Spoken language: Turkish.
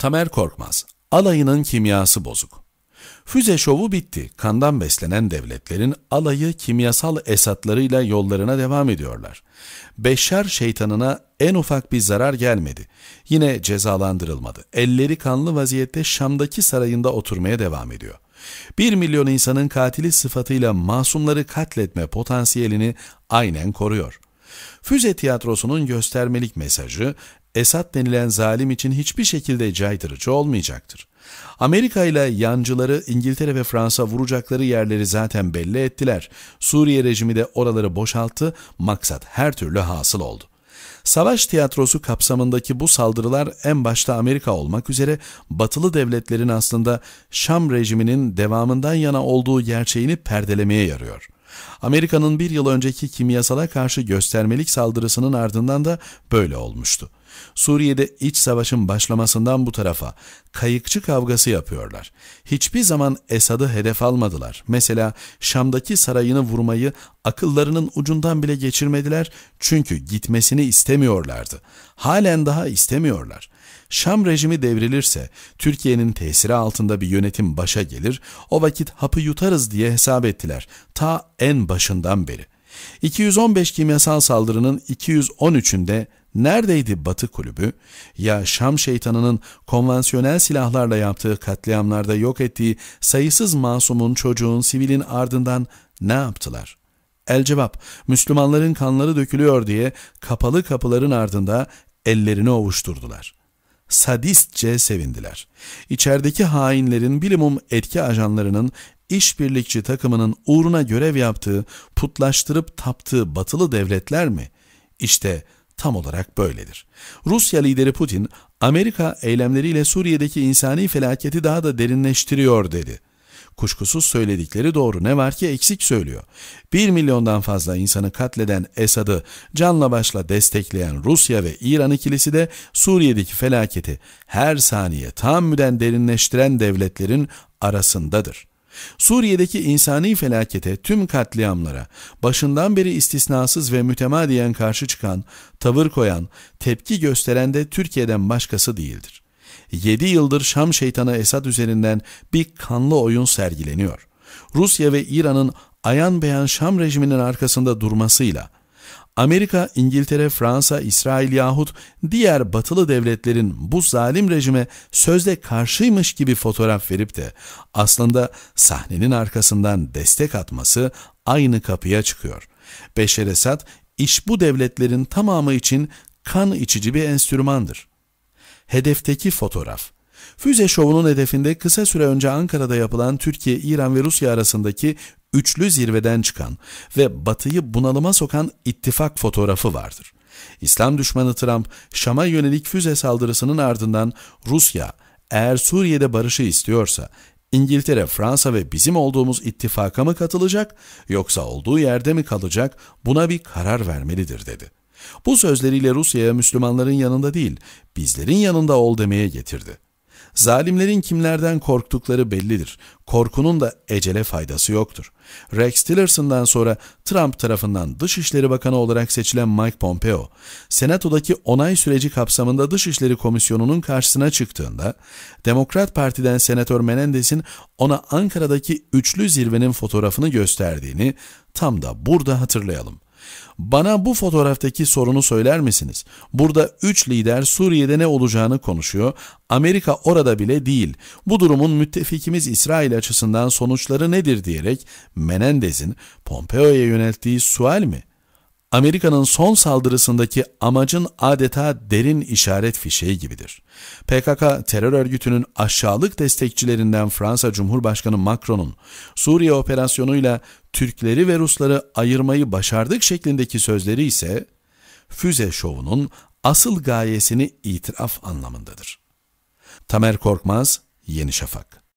Tamer Korkmaz, alayının kimyası bozuk. Füze şovu bitti. Kandan beslenen devletlerin alayı kimyasal esatlarıyla yollarına devam ediyorlar. Beşşar şeytanına en ufak bir zarar gelmedi. Yine cezalandırılmadı. Elleri kanlı vaziyette Şam'daki sarayında oturmaya devam ediyor. Bir milyon insanın katili sıfatıyla masumları katletme potansiyelini aynen koruyor. Füze tiyatrosunun göstermelik mesajı Esad denilen zalim için hiçbir şekilde caydırıcı olmayacaktır. Amerika ile yancıları İngiltere ve Fransa vuracakları yerleri zaten belli ettiler. Suriye rejimi de oraları boşalttı, maksat her türlü hasıl oldu. Savaş tiyatrosu kapsamındaki bu saldırılar en başta Amerika olmak üzere batılı devletlerin aslında Şam rejiminin devamından yana olduğu gerçeğini perdelemeye yarıyor. Amerika'nın bir yıl önceki kimyasala karşı göstermelik saldırısının ardından da böyle olmuştu. Suriye'de iç savaşın başlamasından bu tarafa kayıkçı kavgası yapıyorlar. Hiçbir zaman Esad'ı hedef almadılar. Mesela Şam'daki sarayını vurmayı akıllarının ucundan bile geçirmediler çünkü gitmesini istemiyorlardı. Halen daha istemiyorlar. Şam rejimi devrilirse Türkiye'nin tesiri altında bir yönetim başa gelir, o vakit hapı yutarız diye hesap ettiler ta en başından beri. 215 kimyasal saldırının 213'ünde Neredeydi Batı kulübü? Ya Şam şeytanının konvansiyonel silahlarla yaptığı katliamlarda yok ettiği sayısız masumun, çocuğun, sivilin ardından ne yaptılar? El cevap, Müslümanların kanları dökülüyor diye kapalı kapıların ardında ellerini ovuşturdular. Sadistçe sevindiler. İçerideki hainlerin bilimum etki ajanlarının işbirlikçi takımının uğruna görev yaptığı, putlaştırıp taptığı batılı devletler mi? İşte tam olarak böyledir. Rusya lideri Putin, Amerika eylemleriyle Suriye'deki insani felaketi daha da derinleştiriyor dedi. Kuşkusuz söyledikleri doğru ne var ki eksik söylüyor. Bir milyondan fazla insanı katleden Esad'ı canla başla destekleyen Rusya ve İran ikilisi de Suriye'deki felaketi her saniye tahammüden derinleştiren devletlerin arasındadır. Suriye'deki insani felakete, tüm katliamlara, başından beri istisnasız ve mütemadiyen karşı çıkan, tavır koyan, tepki gösteren de Türkiye'den başkası değildir. 7 yıldır Şam şeytanı Esad üzerinden bir kanlı oyun sergileniyor. Rusya ve İran'ın ayan beyan Şam rejiminin arkasında durmasıyla, Amerika, İngiltere, Fransa, İsrail yahut diğer batılı devletlerin bu zalim rejime sözde karşıymış gibi fotoğraf verip de aslında sahnenin arkasından destek atması aynı kapıya çıkıyor. Beşer Esad, iş bu devletlerin tamamı için kan içici bir enstrümandır. Hedefteki fotoğraf Füze şovunun hedefinde kısa süre önce Ankara'da yapılan Türkiye, İran ve Rusya arasındaki üçlü zirveden çıkan ve Batı'yı bunalıma sokan ittifak fotoğrafı vardır. İslam düşmanı Trump, Şam'a yönelik füze saldırısının ardından Rusya, eğer Suriye'de barışı istiyorsa İngiltere, Fransa ve bizim olduğumuz ittifaka mı katılacak yoksa olduğu yerde mi kalacak buna bir karar vermelidir dedi. Bu sözleriyle Rusya'ya Müslümanların yanında değil, bizlerin yanında ol demeye getirdi. Zalimlerin kimlerden korktukları bellidir. Korkunun da ecele faydası yoktur. Rex Tillerson'dan sonra Trump tarafından Dışişleri Bakanı olarak seçilen Mike Pompeo, Senato'daki onay süreci kapsamında Dışişleri Komisyonu'nun karşısına çıktığında, Demokrat Parti'den Senatör Menendez'in ona Ankara'daki üçlü zirvenin fotoğrafını gösterdiğini tam da burada hatırlayalım. Bana bu fotoğraftaki sorunu söyler misiniz? Burada üç lider Suriye'de ne olacağını konuşuyor. Amerika orada bile değil. Bu durumun müttefikimiz İsrail açısından sonuçları nedir diyerek Menendez'in Pompeo'ya yönelttiği sual mi? Amerika'nın son saldırısındaki amacın adeta derin işaret fişeği gibidir. PKK terör örgütünün aşağılık destekçilerinden Fransa Cumhurbaşkanı Macron'un Suriye operasyonuyla Türkleri ve Rusları ayırmayı başardık şeklindeki sözleri ise füze şovunun asıl gayesini itiraf anlamındadır. Tamer Korkmaz, Yeni Şafak